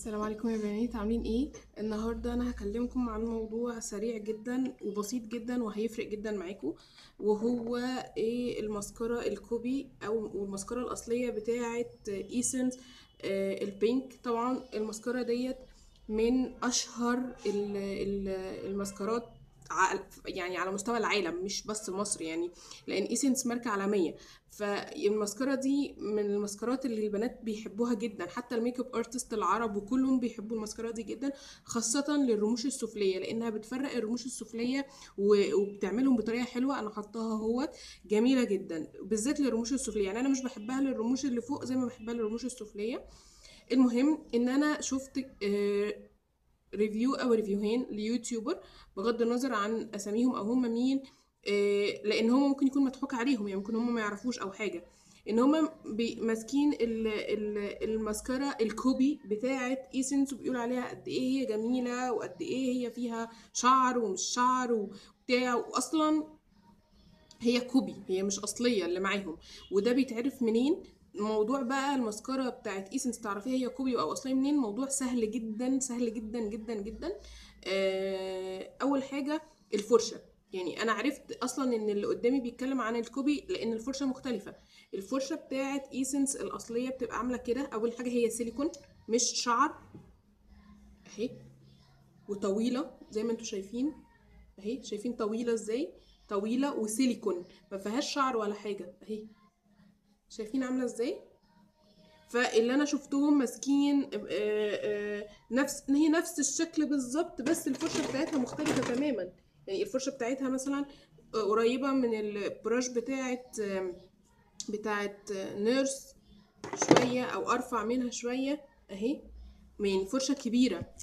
السلام عليكم يا بنات عاملين إيه؟ النهارده أنا هكلمكم عن موضوع سريع جدا وبسيط جدا وهيفرق جدا معاكم وهو إيه المسكرة ال copy أو المسكرة الأصلية بتاعه Essence آه ال pink طبعا المسكرة ديت من أشهر ال- ال- المسكرات يعني على مستوى العالم مش بس مصر يعني لأن Essence ماركة عالمية. فالمسكره دي من المسكرات اللي البنات بيحبوها جدا حتى ال makeup artist العرب وكلهم بيحبوا المسكرات دي جدا خاصة للرموش السفلية لأنها بتفرق الرموش السفلية وبتعملهم بطريقة حلوة. أنا حطاها أهوت جميلة جدا بالذات للرموش السفلية. يعني أنا مش بحبها للرموش اللي فوق زي ما بحبها للرموش السفلية. المهم إن أنا شفت آه، review أو review هين ل YouTuber بغض النظر عن أساميهم أو هم مين آه، لأن هم ممكن يكون مضحوك عليهم يعني ممكن هم ما يعرفوش أو حاجة. إن هم ماسكين ال- ال- الماسكارا ال copy بتاعه Essence وبيقولوا عليها قد إيه هي جميلة وقد إيه هي فيها شعر ومش شعر وبتاع. واصلا هي copy هي مش أصلية اللي معاهم. وده بيتعرف منين؟ موضوع بقى المسكرة بتاعت Essence تعرفيها هي copy أو اصلية منين؟ موضوع سهل جدا سهل جدا جدا جدا. آه، أول حاجة الفرشة. يعني أنا عرفت أصلا إن اللي قدامي بيتكلم عن ال copy لأن الفرشة مختلفة. الفرشة بتاعت Essence الأصلية بتبقى عاملة كده. أول حاجة هي سيليكون مش شعر. أهي. وطويلة زي ما أنتوا شايفين. أهي. شايفين طويلة إزاي؟ طويلة وسيليكون ما فيهاش شعر ولا حاجة. أهي. شايفين عاملة إزاي؟ فاللي أنا شفتهم ماسكين آه، آه، نفس هي نفس الشكل بالظبط بس الفرشة بتاعتها مختلفة تماما. يعني الفرشة بتاعتها مثلا آه، قريبة من البراش بتاعت بتاعت نيرس شوية أو أرفع منها شوية أهي. يعني فرشة كبيرة.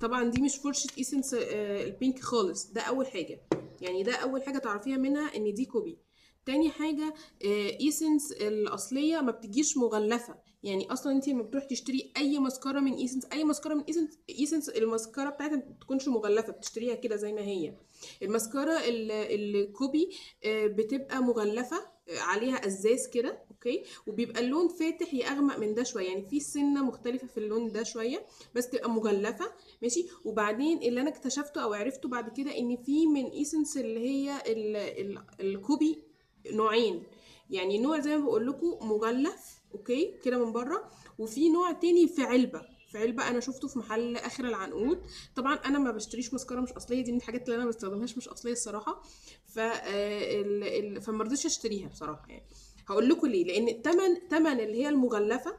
طبعا دي مش فرشة Essence ال pink خالص. ده أول حاجة. يعني ده أول حاجة تعرفيها منها إن دي copy. تاني حاجة آه، Essence الأصلية ما بتجيش مغلفة. يعني أصلا انت لما بتروح تشتري أي مسكرة من Essence أي مسكرة من Essence Essence المسكرة بتاعتها ما بتكونش مغلفة بتشتريها كده زي ما هي. المسكرة ال- ال copy آه، بتبقى مغلفة آه، عليها أزاز كده okay؟ وبيبقى اللون فاتح يا أغمق من ده شوية. يعني في سنة مختلفة في اللون ده شوية بس تبقى مغلفة. ماشي؟ وبعدين اللي أنا اكتشفته أو عرفته بعد كده إن في من Essence اللي هي ال ال ال copy نوعين. يعني نوع زي ما بقول لكم مغلف okay؟ كده من بره. وفي نوع تاني في علبة. في علبة أنا شفته في محل آخر العنقود. طبعا أنا ما بشتريش مسكرة مش أصلية دي من الحاجات اللي أنا ما بستخدمهاش مش أصلية الصراحة. ف آه، فما رضيتش أشتريها بصراحة يعني. هقول لكم ليه. لأن الثمن ثمن اللي هي المغلفه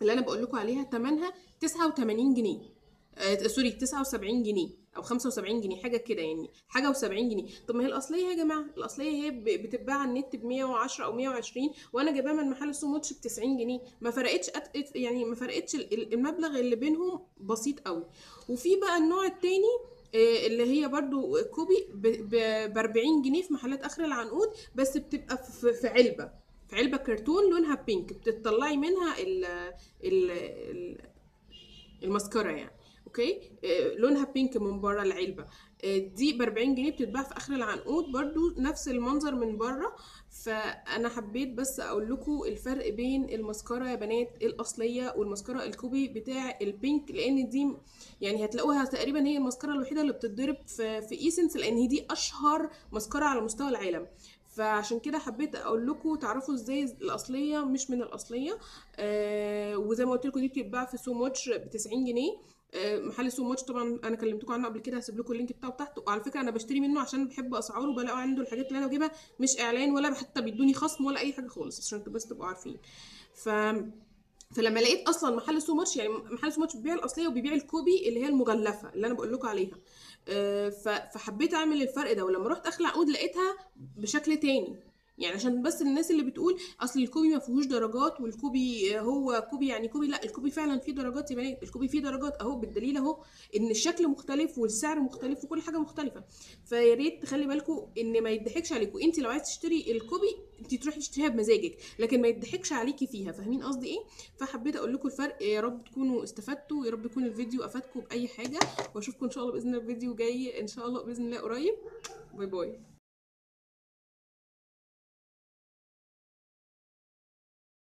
اللي أنا بقول لكم عليها ثمنها 89 جنيه. آه sorry 79 جنيه أو 75 جنيه حاجة كده يعني حاجة و70 جنيه. طب ما هي الأصلية يا جماعة؟ الأصلية هي بتتباع على النت ب 110 أو 120 وأنا جايباها من محل So Much ب 90 جنيه. ما فرقتش أت... يعني ما فرقتش ال- ال- المبلغ اللي بينهم بسيط قوي. وفي بقى النوع التاني آه، اللي هي برضو copy ب 40 جنيه في محلات آخر العنقود بس بتبقى في علبة. في علبة كرتون لونها pink بتطلعي منها ال ال ال المسكرة يعني. okay؟ آه لونها بينك من بره العلبة. آه دي ب 40 جنيه بتتباع في آخر العنقود برضو نفس المنظر من بره. فأنا حبيت بس أقول لكم الفرق بين المسكرة يا بنات الأصلية والمسكرة ال copy بتاع ال pink لأن دي يعني هتلاقوها تقريبا هي المسكرة الوحيدة اللي بتتضرب في في Essence لأن هي دي أشهر مسكرة على مستوى العالم. فعشان كده حبيت أقول لكم تعرفوا إزاي الأصلية مش من الأصلية. آه وزي ما قلت لكم دي بتتباع في So Much ب 90 جنيه. محل So Much طبعا أنا كلمتكم عنه قبل كده هسيب لكم ال link بتاعه تحت وعلى فكرة أنا بشتري منه عشان بحب أسعاره وبلاقوا عنده الحاجات اللي أنا بجيبها مش إعلان ولا حتى بيدوني خصم ولا أي حاجة خالص عشان بس تبقوا عارفين. ف فلما لقيت أصلا محل So Much يعني محل So Much بيبيع الأصلية وبيبيع ال copy اللي هي المغلفة اللي أنا بقول لكم عليها. آه، فحبيت أعمل الفرق ده ولما رحت آخر العنقود لقيتها بشكل تاني. يعني عشان بس الناس اللي بتقول أصل ال copy ما فيهوش درجات وال copy هو copy يعني copy لا ال copy فعلا فيه درجات يا بنات ال copy فيه درجات أهو بالدليل أهو إن الشكل مختلف والسعر مختلف وكل حاجة مختلفة. فيا ريت تخلي بالكم إن ما يضحكش عليكم انت لو عايز تشتري ال copy انت تروحي تشتريها بمزاجك لكن ما يضحكش عليكي فيها. فاهمين قصدي إيه؟ فحبيت أقول لكم الفرق. يا رب تكونوا استفدتوا يا رب يكون الفيديو أفادكم بأي حاجة. وأشوفكم إن شاء الله بإذن الله في فيديو جاي إن شاء الله بإذن الله قريب. باي باي.